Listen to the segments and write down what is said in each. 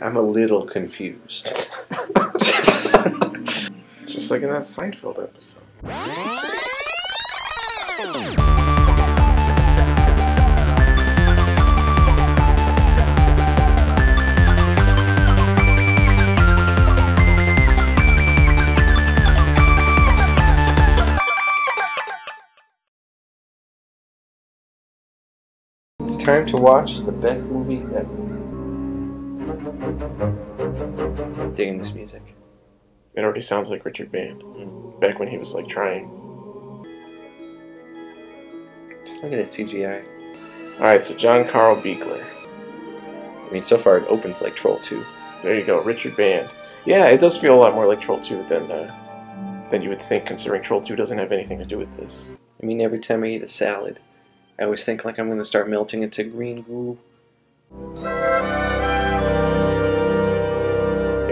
I'm a little confused. Just like in that Seinfeld episode. It's time to watch the best movie ever. Digging this music. It already sounds like Richard Band. Back when he was like trying. Look at this CGI. Alright, so John Carl Buechler. I mean, so far it opens like Troll 2. There you go, Richard Band. Yeah, it does feel a lot more like Troll 2 than uh, than you would think, considering Troll 2 doesn't have anything to do with this. I mean, every time I eat a salad, I always think like I'm going to start melting into green goo.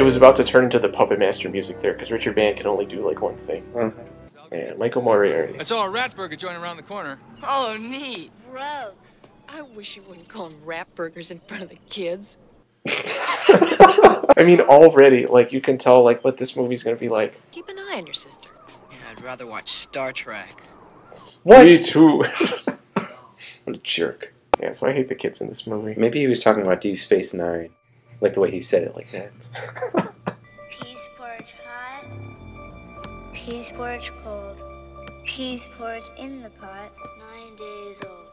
It was about to turn into the Puppet Master music there, because Richard Band can only do like one thing. Uh-huh. And Michael Moriarty. I saw a rat burger joint around the corner. Oh, neat. Gross. I wish you wouldn't call them rat burgers in front of the kids. I mean, already, like, you can tell, like, what this movie's gonna be like. Keep an eye on your sister. Yeah, I'd rather watch Star Trek. What? Me too. What a jerk. yeah, so I hate the kids in this movie. Maybe he was talking about Deep Space Nine. Like the way he said it like that. Peas porridge hot. Peas porridge cold. Peas porridge in the pot. Nine days old.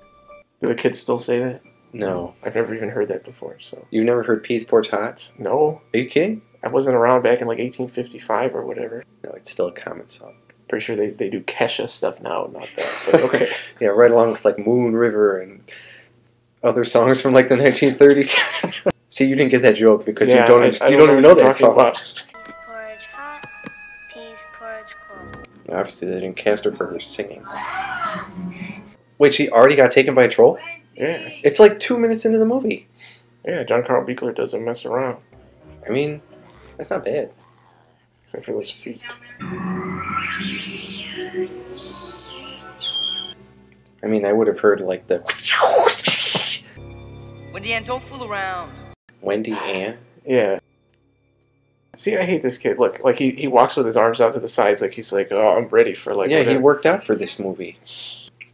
Do the kids still say that? No. I've never even heard that before, so. You've never heard Peas Porridge Hot? No, Are you kidding? I wasn't around back in like 1855 or whatever. No, it's still a common song. Pretty sure they, they do Kesha stuff now, not that. But okay. yeah, right along with like Moon River and other songs from like the 1930s. See, you didn't get that joke because Yeah, you don't I- understand, I you don't even know that you're song. about. Peas porridge hot. Peas porridge cold. Obviously, they didn't cast her for her singing. Wait, she already got taken by a troll? Yeah, It's like two minutes into the movie. yeah. John Carl Buechler doesn't mess around, I mean, that's not bad. except for those feet. I mean, I would have heard like the Wendy Ann, don't fool around. Wendy Ann. Yeah. See, I hate this kid. Look, like he, he walks with his arms out to the sides, like he's like, oh, I'm ready for like. yeah, he worked out for this movie.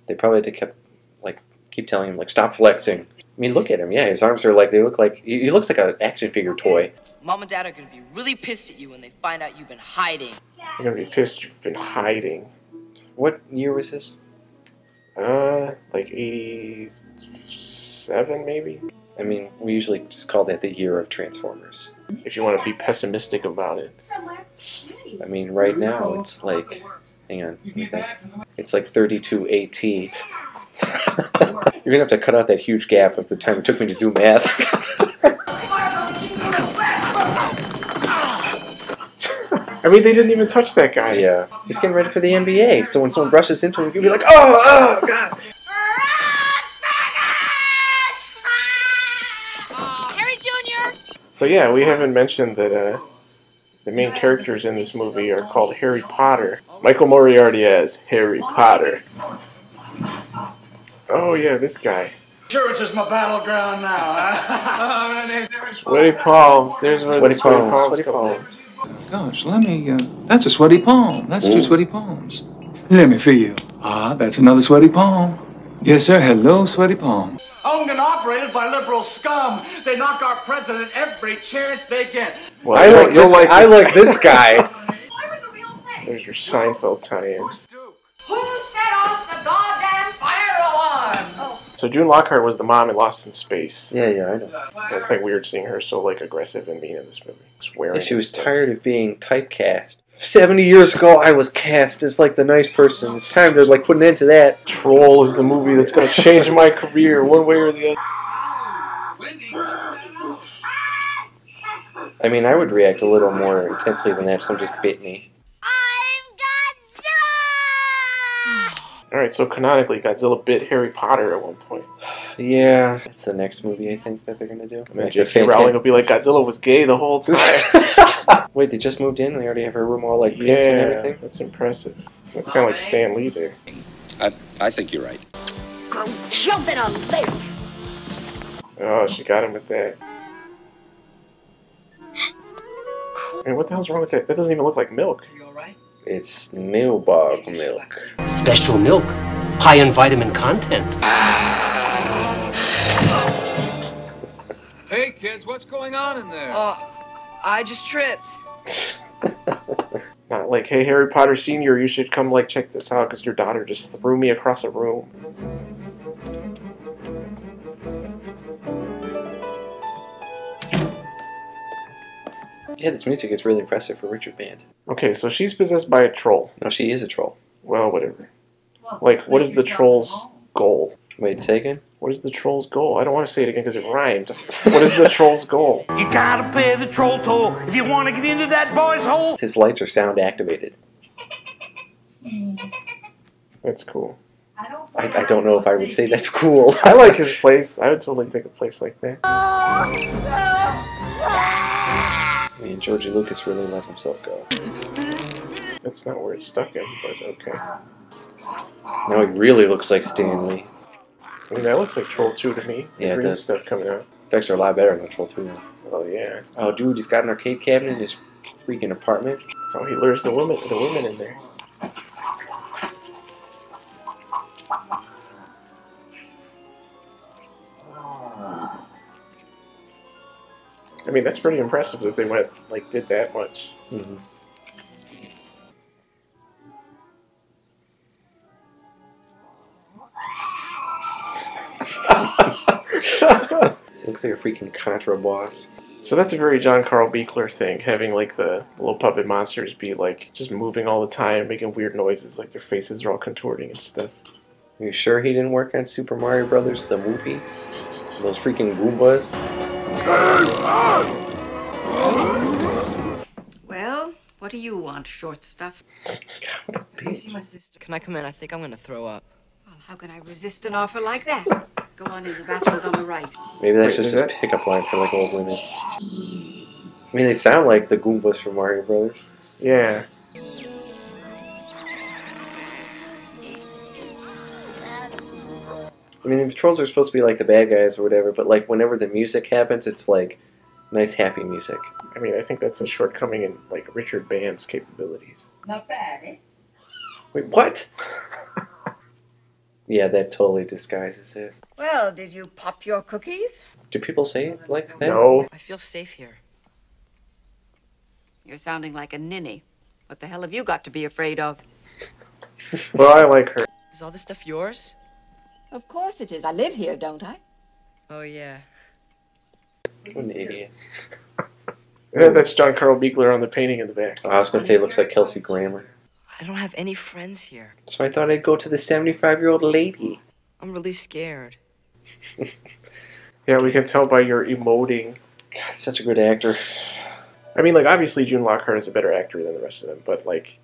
They probably had to kept like keep telling him like stop flexing. I mean, look at him. Yeah, his arms are like they look like he he looks like an action figure toy. Mom and Dad are gonna be really pissed at you when they find out you've been hiding. You're gonna be pissed. You've been hiding. What year was this? Uh, like eighty-seven, maybe. I mean, we usually just call that the year of Transformers. If you want to be pessimistic about it. I mean, right now it's like, hang on, think. It's like 32 AT. You're gonna have to cut out that huge gap of the time it took me to do math. I mean, they didn't even touch that guy. yeah, he's getting ready for the NBA. So when someone brushes into him, you'll be like, oh, oh, god. So yeah, we haven't mentioned that uh, the main characters in this movie are called Harry Potter. Michael Moriarty as Harry Potter. Oh yeah, this guy. Sure, it's just my battleground now, huh? Sweaty palms. There's where Sweaty the sweaty palms, palms. sweaty palms. Gosh, let me. Uh, that's a sweaty palm. That's two sweaty palms. Let me feel. Ah, that's another sweaty palm. Yes, sir. Hello, sweaty palm. Owned and operated by liberal scum. They knock our president every chance they get. Well, I you'll- like you'll this. I this like guy. this guy. There's your Seinfeld tie-ins. Who So June Lockhart was the mom in Lost in Space. Yeah, yeah, I know. That's like weird seeing her so like aggressive and mean in this movie. Swearing. Yeah, she was stuff. tired of being typecast. Seventy years ago, I was cast as like the nice person. It's time to like put an end to that. Troll is the movie that's going to change my career one way or the other. I mean, I would react a little more intensely than that if someone just bit me. Godzilla! All right, so canonically, Godzilla bit Harry Potter at one point, Yeah, that's the next movie I think that they're gonna do. and then Like the J.K. Fantan- Rowling will be like, "Godzilla was gay the whole time." Wait, they just moved in. They already have her room all like pink and yeah, everything. that's impressive. It's kind of like Stan Lee there. I, I think you're right. Go jump in a lake! Oh, she got him with that. I mean, what the hell's wrong with that? That doesn't even look like milk. You alright? It's Milbog milk. Special milk, high in vitamin content. Hey, kids, what's going on in there? Uh, I just tripped. Not like, hey, Harry Potter Senior, you should come like check this out because your daughter just threw me across a room. Yeah, this music is really impressive for Richard Band. Okay, so she's possessed by a troll. No, she is a troll. Well, whatever. Like, what is the troll's goal? Wait, say again? What is the troll's goal? I don't want to say it again because it rhymed. what is the troll's goal? You gotta pay the troll toll if you want to get into that boy's hole. His lights are sound activated. That's cool. I, I don't know if I would say that's cool. I like his place. I would totally take a place like that. I mean, Georgie Lucas really let himself go. That's not where it stuck him, but okay. Now he really looks like Stan Lee. I mean, that looks like Troll 2 to me. The Yeah, green does. stuff coming out. Effects are a lot better than Troll 2 now. Oh, yeah. Oh, dude, he's got an arcade cabinet in his freaking apartment. So he lures the women, the women in there. Mean, that's pretty impressive that they went like did that much. Mm-hmm. Looks like a freaking Contra boss. So that's a very John Carl Buechler thing, having like the little puppet monsters be like just moving all the time, making weird noises, like their faces are all contorting and stuff. Are you sure he didn't work on Super Mario Brothers, the movie? Those freaking Goombas? Well, what do you want, short stuff? See my sister. Can I come in? I think I'm gonna throw up. Well, how can I resist an offer like that? Go on in, the bathroom's on the right. Maybe that's Wait, just is his that- pickup line for like old women. I mean, they sound like the Goombas from Mario Brothers. Yeah. I mean, the trolls are supposed to be like the bad guys or whatever, but like whenever the music happens, it's like nice, happy music. I mean, I think that's a shortcoming in like Richard Band's capabilities. Not bad, eh? Wait, what? yeah, that totally disguises it. Well, did you pop your cookies? Do people say it like that? No. I feel safe here. You're sounding like a ninny. What the hell have you got to be afraid of? Well, I like her. Is all this stuff yours? Of course it is. I live here, don't I? Oh yeah. What an idiot. Yeah, that's John Carl Buechler on the painting in the back. Oh, I was gonna say it looks like Kelsey Grammer. I don't have any friends here. So I thought I'd go to the 75 year old lady. I'm really scared. Yeah, we can tell by your emoting. God, such a good actor. I mean, like obviously June Lockhart is a better actor than the rest of them, but like,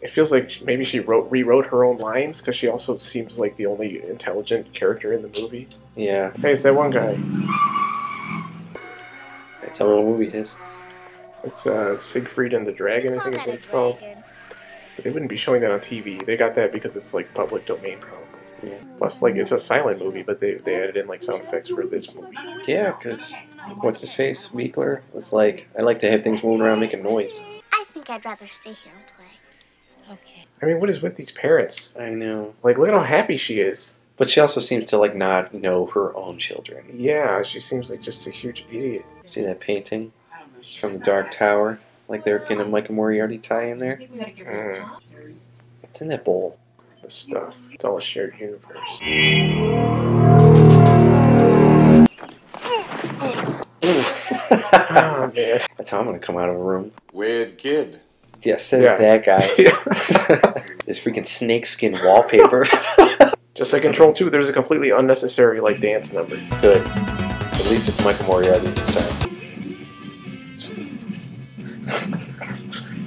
it feels like maybe she wrote rewrote her own lines because she also seems like the only intelligent character in the movie. Yeah. Hey, it's that one guy. Tell me what movie it is. It's uh, Siegfried and the Dragon, I think is what it's called. But they wouldn't be showing that on TV. They got that because it's like public domain, probably. Yeah. Plus, like it's a silent movie, but they they added in like sound effects for this movie. Yeah, because what's his face? Buechler It's like, I like to have things moving around making noise. I think I'd rather stay here and play. Okay. I mean, what is with these parents? I know. Like, look at how happy she is. But she also seems to like not know her own children. Yeah, she seems like just a huge idiot. See that painting? It's from the Dark Tower. Like they're getting a Michael Moriarty tie in there. Mm, What's in that bowl? this stuff. It's all a shared universe. oh man. That's how I'm gonna come out of a room. Weird kid. Yes, says Yeah. that guy. Yeah. this freaking snakeskin wallpaper. Just like in Troll 2, there's a completely unnecessary like dance number. Good. At least it's Michael Moriarty this time.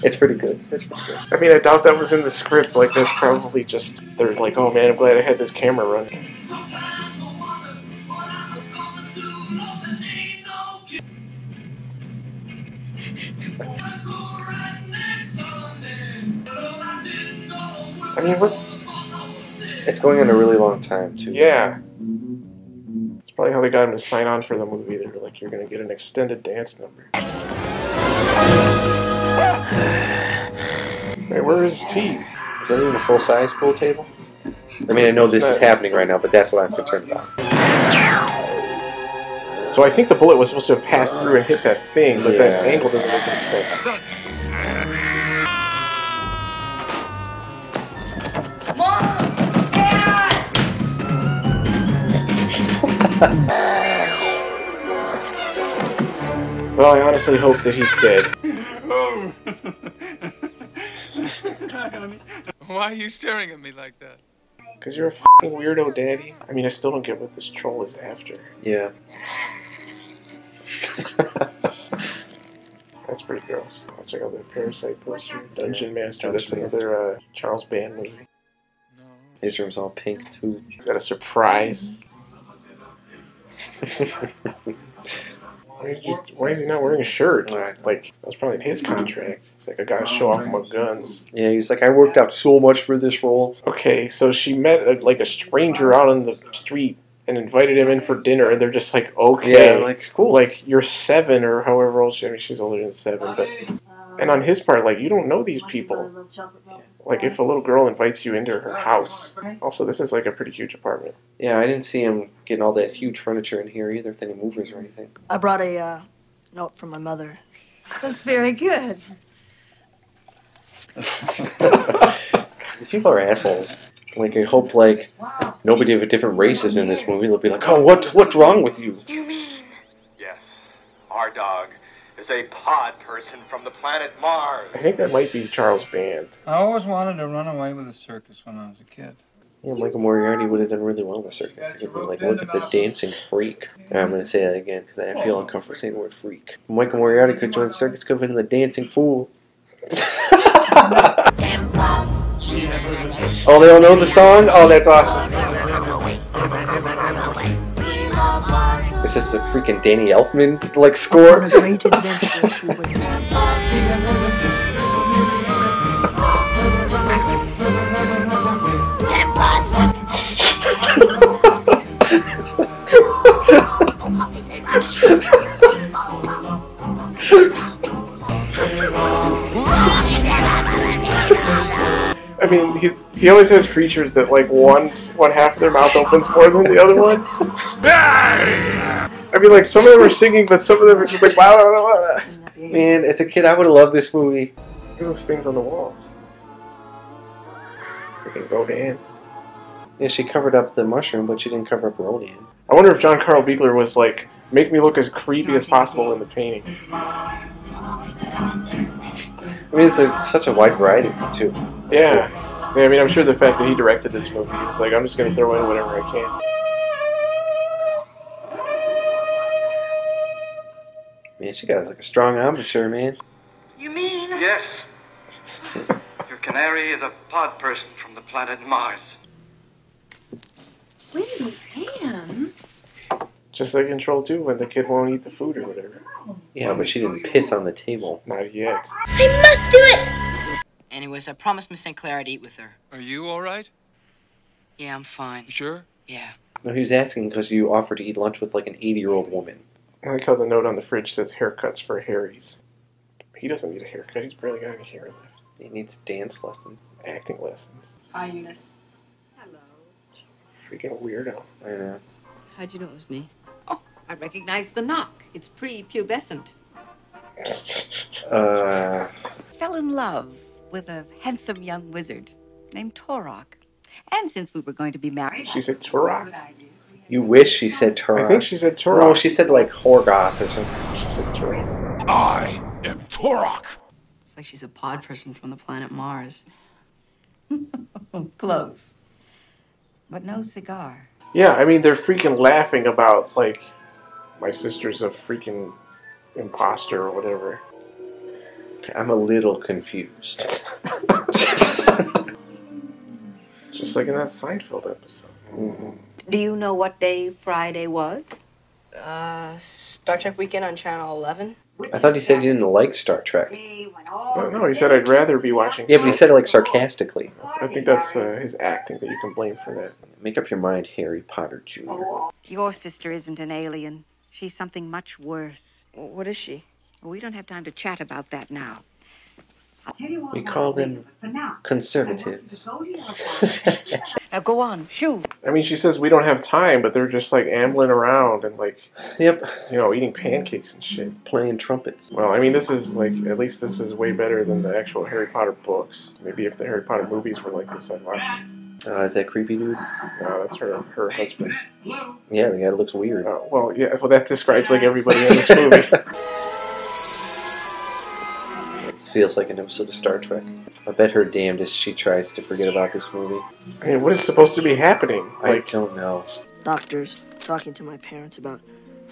it's pretty good. It's pretty good. I mean, I doubt that was in the script. Like, that's probably just they're like, oh man, I'm glad I had this camera running. I mean, what? It's going on a really long time too. Yeah. It's probably how they got him to sign on for the movie. They were like, you're gonna get an extended dance number. Wait, where are his teeth? Is that even a full size pool table? I mean, I know It's this is happening right now, but that's what I'm concerned about. So I think the bullet was supposed to have passed through and hit that thing, but that angle doesn't make any sense. Well, I honestly hope that he's dead. Why are you staring at me like that? Because you're a fucking weirdo, daddy. I mean, I still don't get what this troll is after. Yeah. That's pretty gross. I'll check out that Parasite poster. Dungeon Master. That's another uh, Charles Band movie. No. His room's all pink too. Is that a surprise? Why, is he, why is he not wearing a shirt? Like, that's probably his contract. It's like, I gotta show off my guns. Yeah, he's like, I worked out so much for this role. Okay, so she met a, like a stranger out on the street and invited him in for dinner, and they're just like, okay, Yeah, like, cool. like you're seven or however old she. I mean, she's older than seven, but and on his part, like you don't know these people. Like if a little girl invites you into her house. Also, this is like a pretty huge apartment. Yeah, I didn't see him getting all that huge furniture in here either, if any movers or anything. I brought a uh, note from my mother. That's very good. These people are assholes. Like I hope like nobody of a different race is in this movie. They'll be like, oh, what what's wrong with you? You mean? Yes, our dog is a pod person from the planet Mars. I think that might be Charles Band. I always wanted to run away with a circus when I was a kid. Yeah, Michael Moriarty would have done really well in the circus. He could be like, look at the dancing freak. And I'm going to say that again because I feel uncomfortable saying the word freak. Michael Moriarty could join the circus, could have been the dancing fool. oh, they all know the song? Oh, that's awesome. Is this a freaking Danny Elfman like score? On a great adventure she went. I mean, he's he always has creatures that like one one half of their mouth opens more than the other one. I mean, like some of them are singing, but some of them are just like wow. Man, as a kid, I would have loved this movie. Look at those things on the walls. Freaking Rodan. Yeah, she covered up the mushroom, but she didn't cover up Rodan. I wonder if John Carl Buechler was like, make me look as creepy as possible in the painting. I mean, it's a, such a wide variety, too. Yeah. Yeah, I mean, I'm sure the fact that he directed this movie, he was like, I'm just going to throw in whatever I can. Man, she got like a strong embouchure, man. You mean? Yes. Your canary is a pod person from the planet Mars. Wait, Anne. Just like in Troll 2 when the kid won't eat the food or whatever. Yeah, but she didn't piss on the table. Not yet. I must do it! Anyways, I promised Miss St. Clair I'd eat with her. Are you all right? Yeah, I'm fine. You sure? Yeah. No, he was asking because you offered to eat lunch with like an 80 year old woman. I like how the note on the fridge says haircuts for Harry's. He doesn't need a haircut. He's barely got any hair left. He needs dance lessons. Acting lessons. Hi, Eunice. Hello. Freaking weirdo. I know. How'd you know it was me? Oh, I recognize the knock. It's pre-pubescent. Uh, fell in love with a handsome young wizard named Torok. And since we were going to be married, She said Turok. You wish she said Turok. I think she said Turok. No, she said like Horgoth or something. She said Turok. I am Torok. It's like she's a pod person from the planet Mars. close. But no cigar. Yeah, I mean, they're freaking laughing about, like, my sister's a freaking imposter or whatever. I'm a little confused. Just like in that Seinfeld episode. Mm-hmm. Do you know what day Friday was? Uh, Star Trek Weekend on Channel 11? I thought he said he didn't like Star Trek. No, no, he said I'd rather be watching. Yeah, but he said it like sarcastically. I think that's uh, his acting that you can blame for that. Make up your mind, Harry Potter Jr. Your sister isn't an alien. She's something much worse. What is she? We don't have time to chat about that now. We call them conservatives. Now go on, shoo. I mean, she says we don't have time, but they're just like ambling around and like, yep, you know, eating pancakes and shit. Playing trumpets. Well, I mean, this is like at least this is way better than the actual Harry Potter books. Maybe if the Harry Potter movies were like this, I'd watch it. Uh, is that creepy dude? No, that's her her husband. Yeah, the guy looks weird. Oh, well, yeah, well that describes like everybody in this movie. It feels like an episode of Star Trek. I bet her damnedest she tries to forget about this movie. I mean, what is supposed to be happening? I Like, don't know. Doctors talking to my parents about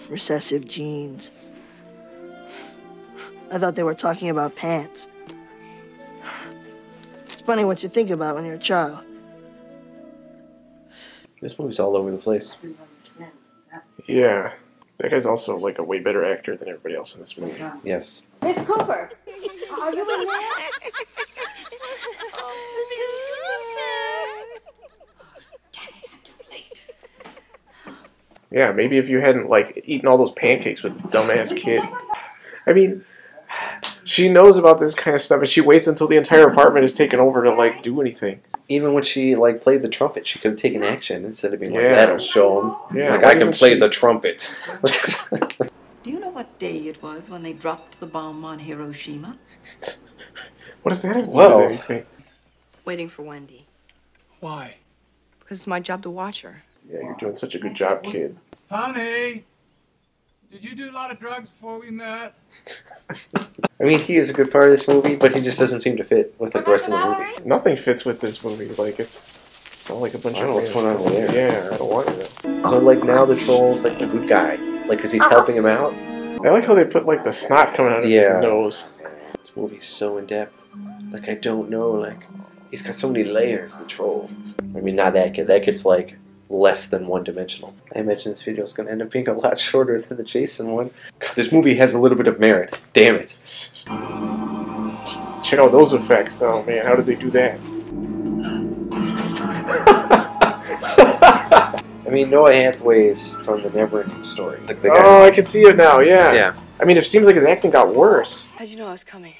recessive genes. I thought they were talking about pants. It's funny what you think about when you're a child. This movie's all over the place. yeah, that guy's also like a way better actor than everybody else in this movie. Yes. Miss Cooper, are you in there? Yeah, maybe if you hadn't like eaten all those pancakes with the dumbass kid. I mean, she knows about this kind of stuff, and she waits until the entire apartment is taken over to like do anything. Even when she like played the trumpet, she could have taken action instead of being like, "That'll show him." Yeah, like why I can play she- the trumpet. Do you know what day it was when they dropped the bomb on Hiroshima? What does that have to do Well- with anything? Waiting for Wendy. Why? Because it's my job to watch her. Yeah, you're doing such a good job, kid. Honey, did you do a lot of drugs before we met? I mean, he is a good part of this movie, but he just doesn't seem to fit with like, the rest of the movie. Nothing fits with this movie. Like it's, it's all like a bunch I of. don't know what's going on there. Yeah, I don't want it. So like now the troll's like a good guy, like because he's helping him out. I like how they put like the snot coming out of Yeah. his nose. This movie's so in depth. Like I don't know, like he's got so many layers. The troll. I mean, not that kid. That kid's like less than one dimensional. I imagine this video is going to end up being a lot shorter than the Jason one. God, this movie has a little bit of merit. Damn it. Check out those effects. Oh man, how did they do that? I mean, Noah Hathaway's from the Neverending Story. Like the guy. Oh, I can see it now. Yeah. Yeah. I mean, it seems like his acting got worse. How'd you know I was coming?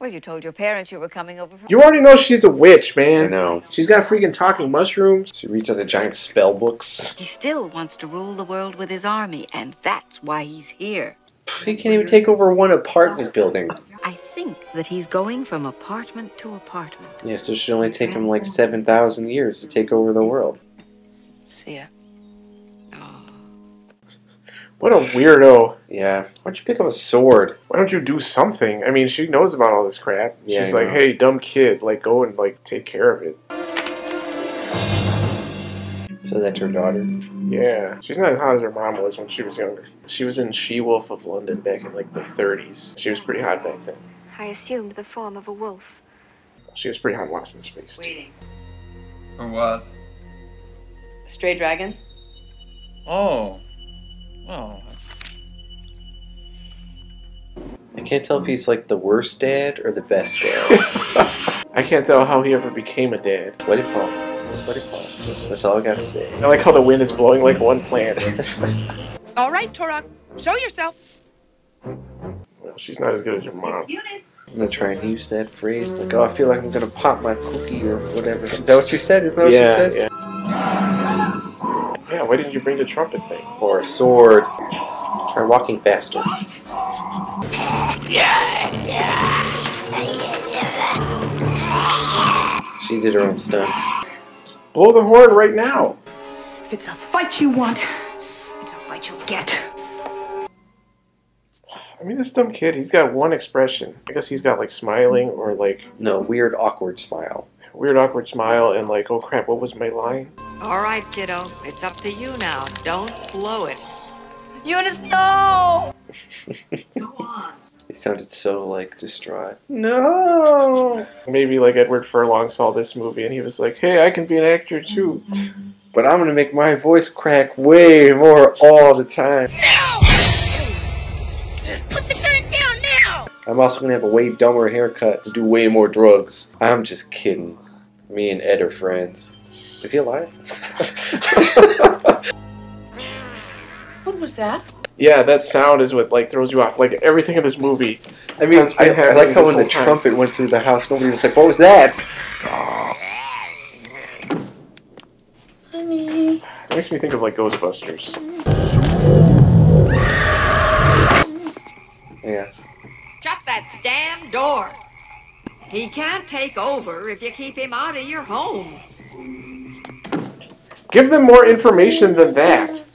Well, you told your parents you were coming over from. You already know she's a witch, man. I know. She's got freaking talking mushrooms. She reads out the giant spell books. He still wants to rule the world with his army, and that's why he's here. He can't even take over one apartment building. I think that he's going from apartment to apartment. Yeah, so it should only take him like 7,000 years to take over the world. See ya. What a weirdo. Yeah. Why'd you pick up a sword? Why don't you do something? I mean, she knows about all this crap. Yeah, She's I like, know. hey, dumb kid, like go and like take care of it. So that's her daughter. Yeah. She's not as hot as her mom was when she was younger. She was in She Wolf of London back in like the 30s. She was pretty hot back then. I assumed the form of a wolf. She was pretty hot in Lost in Space. too. Waiting. For what? A stray dragon? Oh. Well, that's. I can't tell if he's like the worst dad or the best dad. I can't tell how he ever became a dad. Sweaty palms. Sweaty palms. That's all I gotta say. I like how the wind is blowing like one plant. All right, Torok, show yourself. well, she's not as good as your mom. I'm gonna try and use that phrase like, oh, I feel like I'm gonna pop my cookie or whatever. Is that what you said? Is that what you said? yeah. Yeah, why didn't you bring the trumpet thing? Or a sword. Try walking faster. She did her own stunts. Blow the horn right now. If it's a fight you want, it's a fight you'll get. I mean, this dumb kid, he's got one expression. I guess he's got like smiling or like No, weird, awkward smile. Weird, awkward smile and like, oh crap, what was my line? All right, kiddo, it's up to you now. Don't blow it. Eunice, no! He sounded so like distraught. No. Maybe like Edward Furlong saw this movie and he was like, hey, I can be an actor too. Mm-hmm. But I'm gonna make my voice crack way more all the time. Put I'm also gonna have a way dumber haircut and do way more drugs. I'm just kidding. Me and Ed are friends. Is he alive? What was that? Yeah, that sound is what like throws you off. Like everything in this movie. I mean, I, I like how when the time. trumpet went through the house, nobody was like, "What was that?" Honey. It makes me think of like Ghostbusters. Yeah. Shut that damn door. He can't take over if you keep him out of your home. Give them more information than that.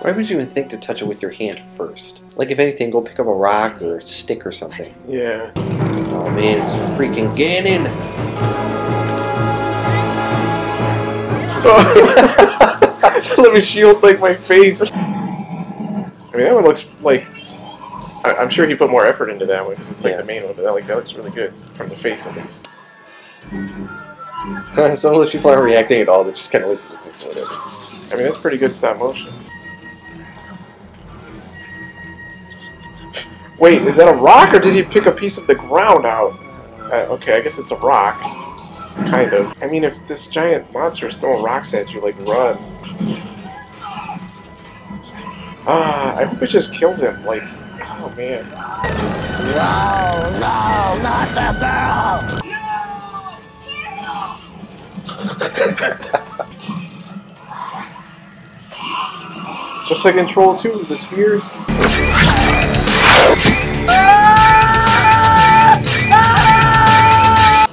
Why would you even think to touch it with your hand first? Like, if anything, go pick up a rock or a stick or something. Yeah. Oh man, it's freaking Ganon! Let me shield like my face. I mean, that one looks like. I, I'm sure he put more effort into that one because it's like the main one, but that, like that looks really good from the face at least. Some of those people aren't reacting at all. They're just kind of like, whatever. I mean, that's pretty good stop motion. Wait, is that a rock or did he pick a piece of the ground out? Uh, okay, I guess it's a rock. Kind of. I mean, if this giant monster is throwing rocks at you, like, run. Ah, I hope it just kills him. Like, man. No, no, not the girl! Just like in Troll 2, the spears.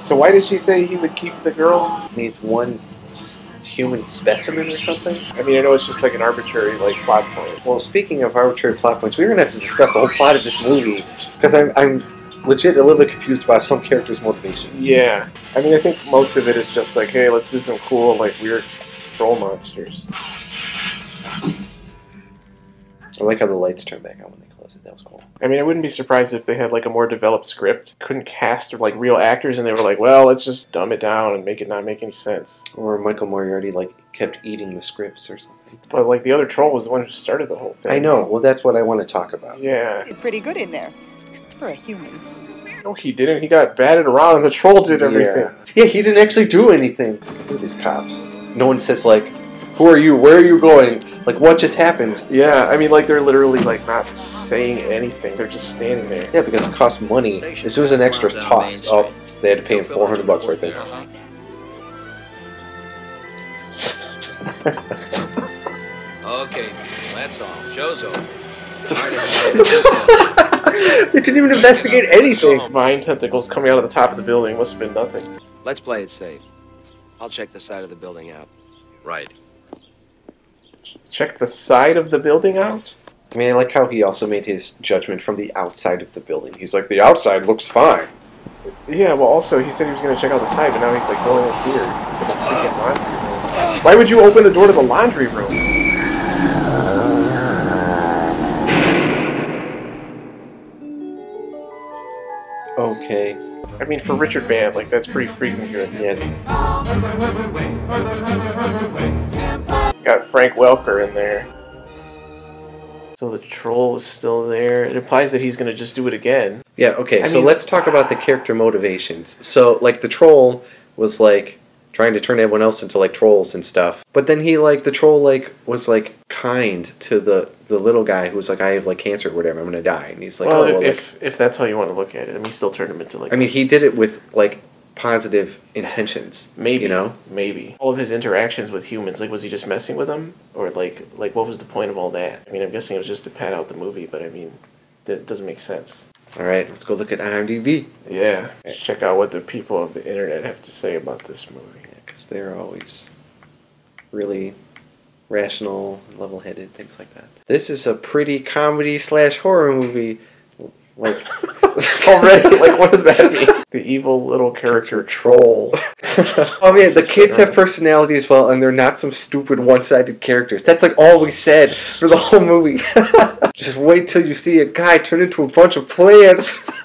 So why did she say he would keep the girl? Needs one human specimen or something? I mean, I know it's just like an arbitrary like plot point. Well, speaking of arbitrary plot points, we're gonna have to discuss the whole plot of this movie because I'm, I'm legit a little bit confused about some characters' motivations. Yeah, I mean, I think most of it is just like, hey, let's do some cool like weird troll monsters. I like how the lights turn back on when they close it. That was cool. I mean, I wouldn't be surprised if they had like a more developed script, couldn't cast like real actors, and they were like, well, let's just dumb it down and make it not make any sense. Or Michael Moriarty like kept eating the scripts or something. But like the other troll was the one who started the whole thing. I know. Well, that's what I want to talk about. Yeah. Did pretty good in there for a human. No, he didn't. He got batted around, and the troll did everything. Yeah. yeah, he didn't actually do anything. Look at these cops. No one says like, "Who are you? Where are you going? Like, what just happened?" Yeah, I mean, like they're literally like not saying anything. They're just standing there. Yeah, because it costs money. As soon as an extra talks, oh, they had to pay him four hundred bucks right there. Okay, that's all. Show's over. they didn't even investigate anything. Vine tentacles coming out of the top of the building must have been nothing. Let's play it safe. I'll check the side of the building out. Right. Check the side of the building out. I mean, I like how he also made his judgment from the outside of the building. He's like, the outside looks fine. Yeah, well, also he said he was going to check out the side, but now he's like going in here to the freaking laundry room. Why would you open the door to the laundry room? Okay. I mean, for Richard Band, like that's pretty freaking good. Yeah. Got Frank Welker in there. So the troll is still there. It implies that he's going to just do it again. Yeah, okay, I so mean- let's talk about the character motivations. So, like, the troll was, like, trying to turn everyone else into, like, trolls and stuff. But then he, like, the troll, like, was, like, kind to the, the little guy who was like, I have, like, cancer or whatever, I'm gonna die. And he's like, well, oh, if, like, if if that's how you want to look at it, I mean, he still turned him into like. I mean, he did it with, like, positive intentions. maybe You know? maybe all of his interactions with humans, like, was he just messing with them, or like like what was the point of all that? I mean, I'm guessing it was just to pad out the movie, but I mean, that doesn't make sense. Alright, let's go look at IMDb. Yeah, let's check out what the people of the internet have to say about this movie. Because they're always really rational, level headed, things like that. This is a pretty comedy slash horror movie. Like, Already, like, what does that mean? The evil little character troll. oh man, the kids have personality as well, and they're not some stupid one-sided characters. That's like all we said for the whole movie. Just wait till you see a guy turn into a bunch of plants.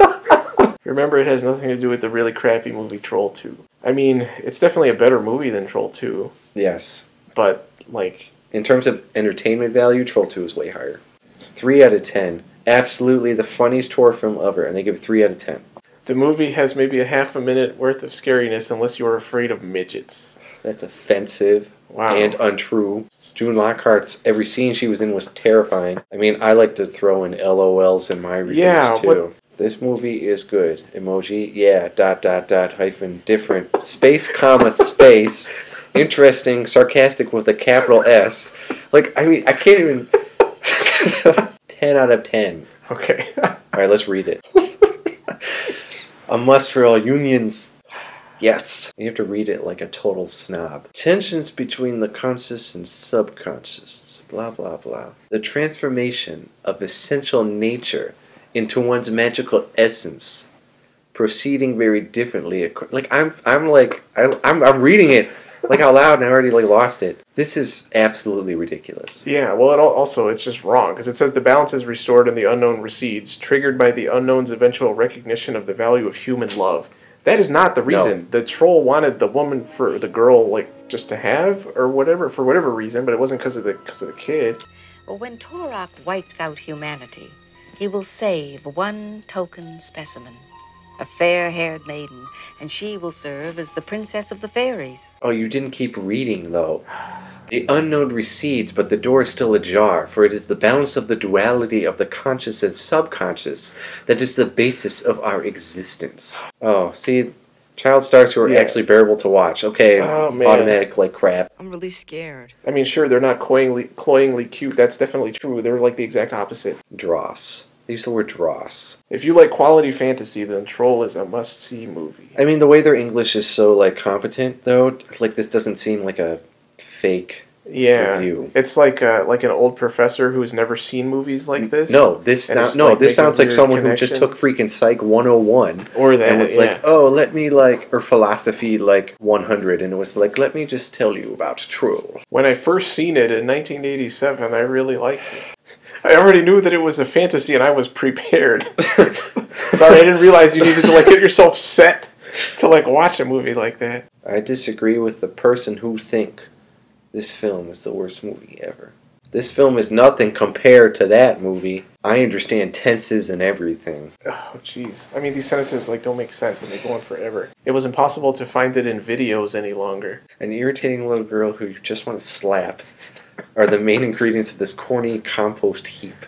Remember, it has nothing to do with the really crappy movie Troll 2. I mean, it's definitely a better movie than Troll 2, yes. but, like, In terms of entertainment value, Troll 2 is way higher. 3 out of 10. Absolutely the funniest horror film ever, and they give it 3 out of 10. the movie has maybe a half a minute worth of scariness unless you're afraid of midgets. That's offensive Wow. and untrue. June Lockhart's every scene she was in was terrifying. I mean, I like to throw in LOLs in my reviews Yeah, too. what- This movie is good. Emoji, yeah, dot dot dot hyphen different space comma space. Interesting, sarcastic with a capital S. Like I mean, I can't even. ten out of ten. Okay. All right, let's read it. a must for all Jungians. Yes. You have to read it like a total snob. Tensions between the conscious and subconscious. Blah, blah, blah. The transformation of essential nature into one's magical essence. Proceeding very differently. Like, I'm, I'm like, I, I'm, I'm reading it like out loud and I already like lost it. This is absolutely ridiculous. Yeah, well, it al- also it's just wrong because it says the balance is restored and the unknown recedes, triggered by the unknown's eventual recognition of the value of human love. That is not the reason. The troll wanted the woman for the girl, like just to have or whatever for whatever reason, but it wasn't because of the because of the kid. Well, when Torok wipes out humanity, he will save one token specimen, a fair haired maiden, and she will serve as the princess of the fairies. Oh, you didn't keep reading, though. The unknown recedes, but the door is still ajar, for it is the balance of the duality of the conscious and subconscious that is the basis of our existence. Oh, see, child stars who are Yeah. actually bearable to watch. Okay, Oh, automatic like crap. I'm really scared. I mean, sure, they're not cloyingly cloyingly cute. That's definitely true. They're like the exact opposite. Dross. They use the word dross. If you like quality fantasy, then Troll is a must-see movie. I mean, the way their English is so like competent, though, like this doesn't seem like a fake Yeah, review. it's like uh, like an old professor who's never seen movies like this. No, this sound, no, like, this sounds like someone who just took freaking Psych 101 Or that, and was yeah. like, "Oh, let me like," or philosophy like 100, and it was like, "Let me just tell you about Troll." When I first seen it in 1987, I really liked it. I already knew that it was a fantasy, and I was prepared. Sorry, I didn't realize you needed to like get yourself set to like watch a movie like that. I disagree with the person who think this film is the worst movie ever. This film is nothing compared to that movie. I understand tenses and everything. Oh, jeez. I mean, these sentences like don't make sense, and they go on forever. It was impossible to find it in videos any longer. An irritating little girl who you just want to slap are the main ingredients of this corny compost heap.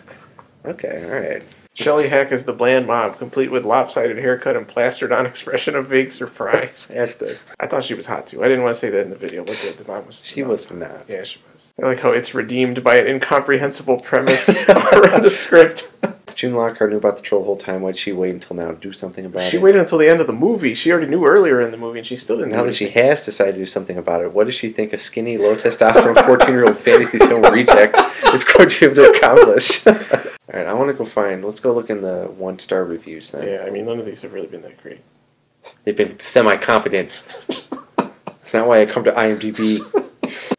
Okay, alright. Shelley Hack is the bland mom, complete with lopsided haircut and plastered on expression of vague surprise. That's good. I thought she was hot too. I didn't want to say that in the video, but the, the mom was. She was not. Yeah, she was. I like how it's redeemed by an incomprehensible premise around a script. June Lockhart knew about the troll the whole time. Why'd she wait until now to do something about She it? She waited until the end of the movie. She already knew earlier in the movie, and she still didn't. Now that she has decided to do something about it, what does she think a skinny, low testosterone 14 year old fantasy film reject is going to be able to accomplish? Alright, I want to go find. Let's go look in the one star reviews then. Yeah, I mean, none of these have really been that great. They've been semi competent. It's not why I come to IMDb.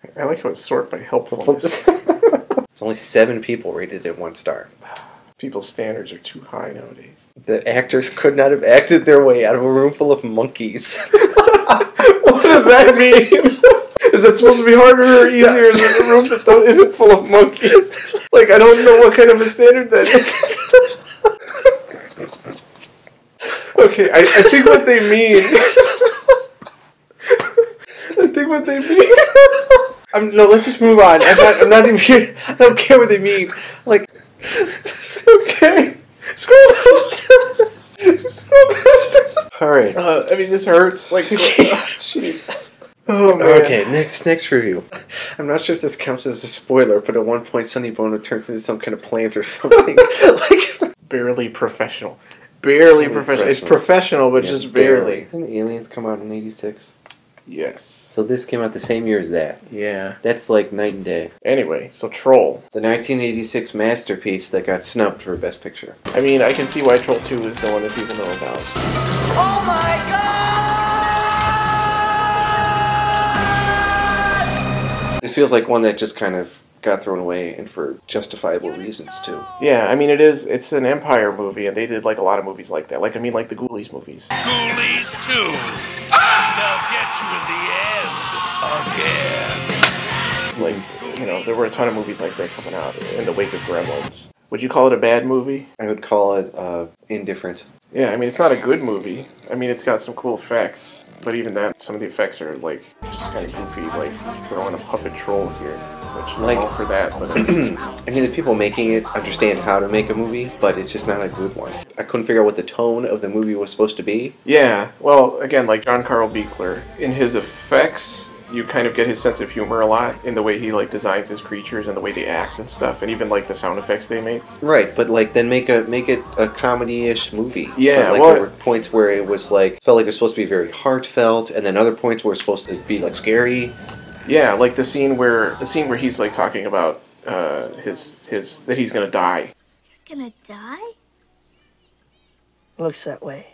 I like how it's sort by helpfulness. It's only seven people rated it one star. People's standards are too high nowadays. The actors could not have acted their way out of a room full of monkeys. What does that mean? Is that supposed to be harder or easier than a room that isn't full of monkeys? Like, I don't know what kind of a standard that is. okay, I, I think what they mean. I think what they mean. I'm, no, let's just move on. I'm not, I'm not even here. I don't care what they mean. Like, Okay, scroll down. Just scroll past it. alright. Uh, I mean, this hurts. Like, jeez. Oh man. Okay, next next review. I'm not sure if this counts as a spoiler, but at one point Sonny Bono turns into some kind of plant or something. like Barely professional. Barely professional. It's professional, but Yeah, just barely. Didn't Aliens come out in '86? Yes. So this came out the same year as that. Yeah. That's like night and day. Anyway, so Troll. The 1986 masterpiece that got snubbed for Best Picture. I mean, I can see why Troll 2 is the one that people know about. Oh my god! This feels like one that just kind of got thrown away, and for justifiable reasons too. Yeah, I mean, it is. It's an Empire movie, and they did like a lot of movies like that. Like, I mean, like the Ghoulies movies. Ghoulies 2. They'll get you in the end again. Like, you know, there were a ton of movies like that coming out in the wake of Gremlins. Would you call it a bad movie? I would call it uh, indifferent. Yeah, I mean, it's not a good movie. I mean, it's got some cool effects, but even that, some of the effects are like just kind of goofy. Like, it's throwing a puppet troll here. Which Like- all for that. But I mean, the people making it understand how to make a movie, but it's just not a good one. I couldn't figure out what the tone of the movie was supposed to be. yeah, well, again, like John Carl Buechler, in his effects, you kind of get his sense of humor a lot in the way he like designs his creatures and the way they act and stuff, and even like the sound effects they make. Right, but like then make a make it a comedy-ish movie. Yeah, but, like well- there were points where it was like felt like it was supposed to be very heartfelt, and then other points where it's supposed to be like scary. Yeah, like the scene where the scene where he's like talking about uh, his his that he's gonna die. Gonna die? Looks that way.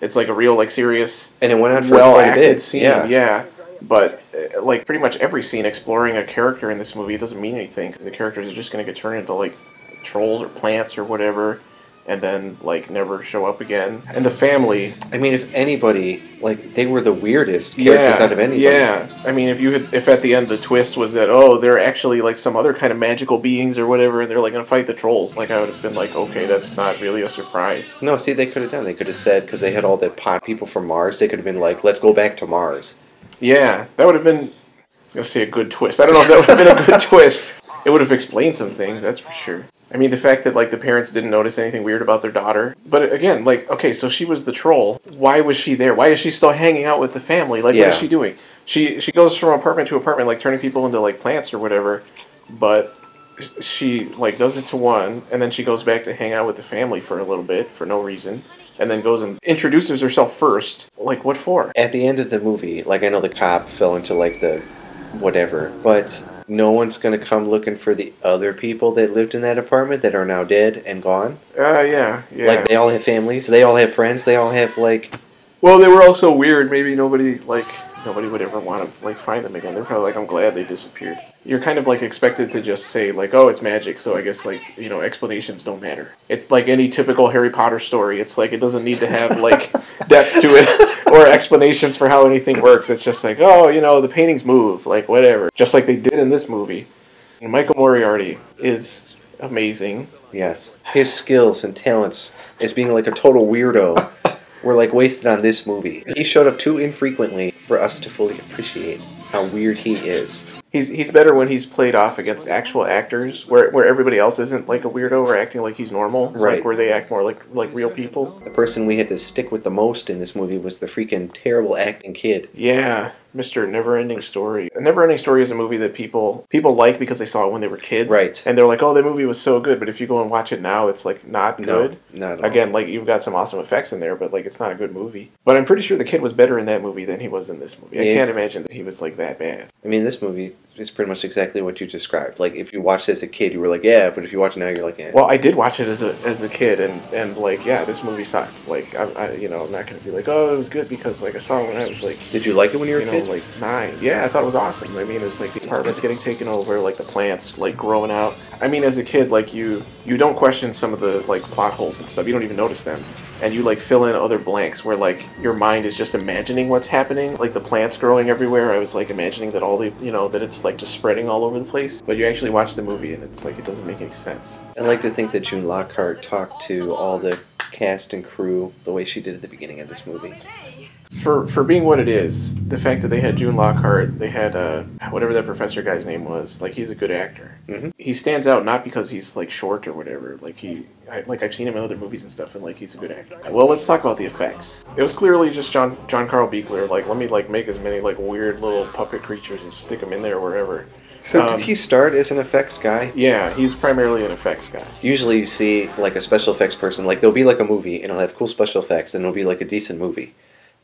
It's like a real like serious And it went on for well quite a acted bit. scene. Yeah. Yeah. But uh, like pretty much every scene exploring a character in this movie, it doesn't mean anything because the characters are just going to get turned into like trolls or plants or whatever, and then like never show up again. And the family, I mean, if anybody, like they were the weirdest characters yeah, out of anybody. yeah. I mean, if you had, if at the end the twist was that oh they're actually like some other kind of magical beings or whatever, and they're like to fight the trolls, like I would have been like okay, that's not really a surprise. No, see, they could have done. They could have said because they had all the pot people from Mars. They could have been like, "Let's go back to Mars." Yeah, that would have been. I was gonna say a good twist. I don't know if that would have been a good twist. It would have explained some things, that's for sure. I mean, the fact that like the parents didn't notice anything weird about their daughter. But again, like, okay, so she was the troll. Why was she there? Why is she still hanging out with the family? Like, what Yeah. is she doing? She she goes from apartment to apartment, like turning people into like plants or whatever. But she like does it to one, and then she goes back to hang out with the family for a little bit for no reason, and then goes and introduces herself first. Like, what for? At the end of the movie, like I know the cop fell into like the whatever, but no one's gonna come looking for the other people that lived in that apartment that are now dead and gone. Uh, yeah, yeah. Like they all have families, they all have friends, they all have like Well, they were all so weird. Maybe nobody like nobody would ever want to like find them again. They're probably like, I'm glad they disappeared. You're kind of like expected to just say like, oh, it's magic. So I guess like you know explanations don't matter. It's like any typical Harry Potter story. It's like it doesn't need to have like depth to it or explanations for how anything works. It's just like, oh, you know, the paintings move, like whatever. Just like they did in this movie. And Michael Moriarty is amazing. yes, his skills and talents as being like a total weirdo were like wasted on this movie. He showed up too infrequently for us to fully appreciate how weird he is. He's he's better when he's played off against actual actors, where where everybody else isn't like a weirdo or acting like he's normal, Right. Like where they act more like like real people. The person we had to stick with the most in this movie was the freaking terrible acting kid. Yeah, Mr. Neverending Story. A Neverending Story is a movie that people people like because they saw it when they were kids, Right. And they're like, oh, that movie was so good. But if you go and watch it now, it's like not No, good. not at all. Again, like you've got some awesome effects in there, but like it's not a good movie. But I'm pretty sure the kid was better in that movie than he was in this movie. I can't imagine that he was like that bad. I mean, this movie is pretty much exactly what you described. Like, if you watched it as a kid, you were like, yeah, but if you watch it now, you're like, yeah. Well, I did watch it as a as a kid, and and like yeah, this movie sucked. Like I, I you know I'm not gonna be like oh it was good because like I saw it when I was like Did you like it when you were you a know like nine. Yeah, I thought it was awesome. I mean, it was like the apartments getting taken over, like the plants like growing out. I mean, as a kid, like you you don't question some of the like plot holes and stuff. You don't even notice them, and you like fill in other blanks where like your mind is just imagining what's happening, like the plants growing everywhere. I was like imagining that all the you know that it's like just spreading all over the place. But you actually watch the movie and it's like it doesn't make any sense. I like to think that June Lockhart talked to all the cast and crew the way she did at the beginning of this movie. for for being what it is, the fact that they had June Lockhart, they had uh, whatever that professor guy's name was, like he's a good actor. Mhm. He stands out not because he's like short or whatever. Like he, I, like I've seen him in other movies and stuff, and like he's a good actor. Well, let's talk about the effects. It was clearly just John John Carl Buechler. Like let me like make as many like weird little puppet creatures and stick them in there wherever. So, Um, did he start as an effects guy? Yeah, he's primarily an effects guy. Usually, you see like a special effects person, like there'll be like a movie and it'll have cool special effects, and it'll be like a decent movie.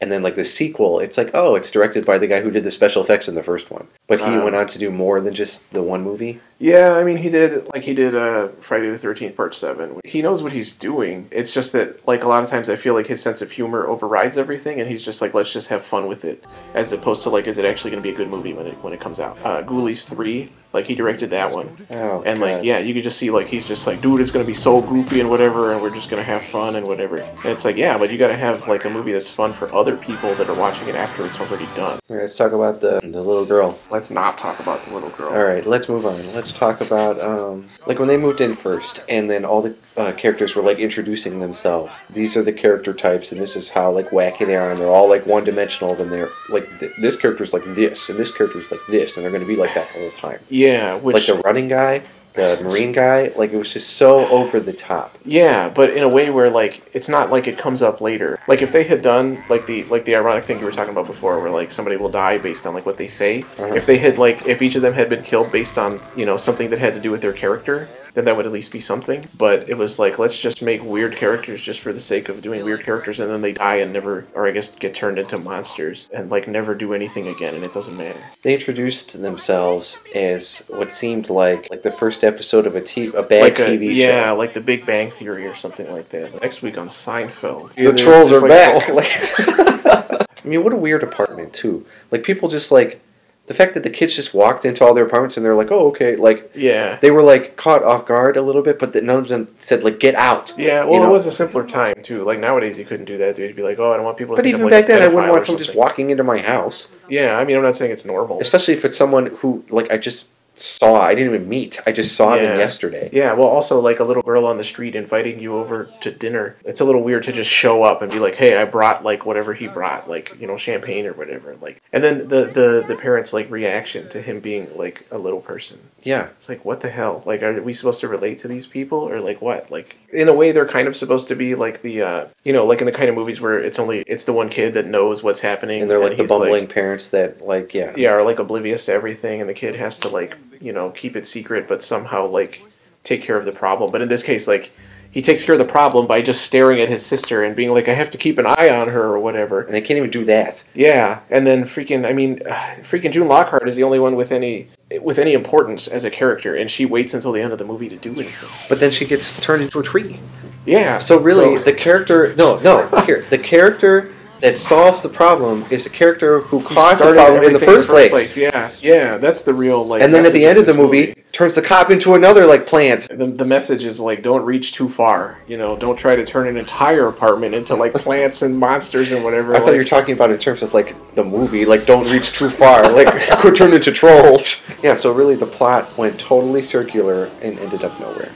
And then like the sequel, it's like, oh, it's directed by the guy who did the special effects in the first one. But he Um, went on to do more than just the one movie. Yeah, I mean, he did like he did uh, Friday the Thirteenth Part Seven. He knows what he's doing. It's just that like a lot of times I feel like his sense of humor overrides everything, and he's just like, let's just have fun with it, as opposed to like, is it actually going to be a good movie when it when it comes out? Uh, Ghoulies Three, like he directed that one, Oh, and like God. yeah, you could just see like he's just like, dude, it's going to be so goofy and whatever, and we're just going to have fun and whatever. And it's like, yeah, but you got to have like a movie that's fun for other people that are watching it after it's already done. Right, let's talk about the the little girl. Let's not talk about the little girl. All right, let's move on. Let's talk about um, like when they moved in first, and then all the uh, characters were like introducing themselves. These are the character types, and this is how like wacky they are, and they're all like one dimensional. And they're like th- this character's like this, and this character's like this, and they're going to be like that the whole time. Yeah, which Like the running guy, the marine guy, like it was just so over the top. Yeah, but in a way where like it's not like it comes up later. Like if they had done like the like the ironic thing you were talking about before, where like somebody will die based on like what they say. Uh-huh. If they had like if each of them had been killed based on you know something that had to do with their character, then that would at least be something. But it was like let's just make weird characters just for the sake of doing weird characters, and then they die and never, or I guess get turned into monsters and like never do anything again, and it doesn't matter. They introduced themselves as what seemed like like the first episode of a t- a bad like a, TV show. yeah, like The Big Bang Theory or something like that. Next week on Seinfeld, The trolls are like back. I mean, what a weird apartment too. Like people just like the fact that the kids just walked into all their apartments and they're like, "Oh, okay." Like Yeah. they were like caught off guard a little bit, but that none of them said like, "Get out." Yeah, well, You know? it was a simpler time too. Like nowadays, you couldn't do that. Dude, you'd be like, "Oh, I don't want people." to But even I'm, like, back then, a I wouldn't want someone just walking into my house, Yeah, I mean, I'm not saying it's normal. especially if it's someone who like I just saw. I didn't even meet. I just saw them yesterday. Yeah, well, also like a little girl on the street inviting you over to dinner. It's a little weird to just show up and be like, "Hey, I brought like whatever he brought, like you know, champagne or whatever." Like, and then the the the parents' like reaction to him being like a little person. Yeah. It's like, what the hell? Like, are we supposed to relate to these people or like what? Like, in a way, they're kind of supposed to be like the, uh, you know, like in the kind of movies where it's only it's the one kid that knows what's happening, And they're like the he's, bumbling parents that like yeah. yeah, are like oblivious to everything, and the kid has to like you know keep it secret, but somehow like take care of the problem. But in this case, like he takes care of the problem by just staring at his sister and being like, "I have to keep an eye on her" or whatever. And they can't even do that. Yeah, and then freaking, I mean, freaking June Lockhart is the only one with any with any importance as a character, and she waits until the end of the movie to do anything. But then she gets turned into a tree. Yeah. So really, the character no no here the character that solves the problem is the character who caused the problem in the everything first place. Yeah, yeah, that's the real like. and then at the end of the this movie, turns the cop into another like plant. The, the message is like don't reach too far you know don't try to turn an entire apartment into like plants and monsters and whatever I thought like, you were talking about in terms of like the movie, like don't reach too far, like could turn into trolls. Yeah, so really the plot went totally circular and ended up nowhere.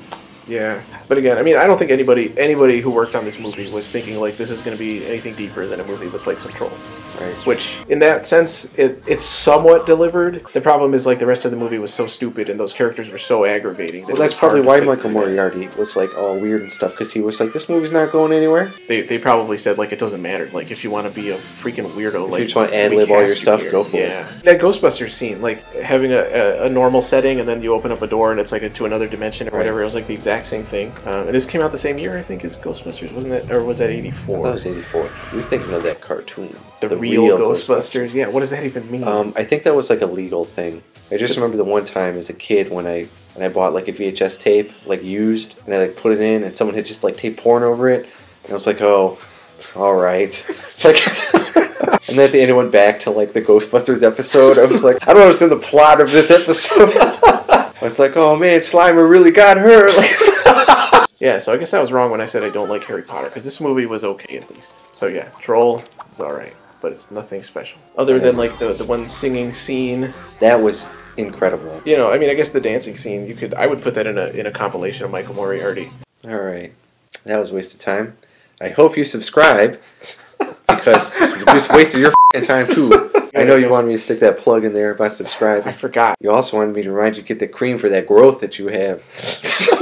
yeah but again i mean i don't think anybody anybody who worked on this movie was thinking like this is going to be anything deeper than a movie with like some trolls Right. which in that sense it, it's somewhat delivered the problem is like the rest of the movie was so stupid and those characters were so aggravating that Well, that's probably why Michael. Moriarty was like all weird and stuff because he was like, this movie's not going anywhere. they, they probably said like it doesn't matter like if you want to be a freaking weirdo If like you just want to ad lib all your stuff, here. go for yeah. it. that ghostbusters scene like having a, a, a normal setting and then you open up a door and it's like into another dimension or Right. whatever it was like the exact same thing um, and this came out the same year i think as ghostbusters wasn't it or was that 84 thought it was 84. You're thinking of that cartoon. the, real, ghostbusters. yeah what does that even mean Um, I think that was like a legal thing. I just remember the one time as a kid when I when I bought like a VHS tape, like used, and I like put it in, and someone had just like taped porn over it, and I was like, oh, all right. It's like, and then at the end it went back to like the Ghostbusters episode. I was like, I don't understand the plot of this episode. I was like, oh man, Slimer really got her. Like, yeah so i guess i was wrong when i said i don't like harry potter because this movie was okay at least so yeah troll is all right but it's nothing special other than like the, the one singing scene that was incredible. you know i mean i guess the dancing scene you could i would put that in a in a compilation of michael moriarty All right, that was a waste of time. I hope you subscribe because you just wasted your fing time too. I know you wanted me to stick that plug in there about subscribing. I forgot. You also wanted me to remind you to get the cream for that growth that you have.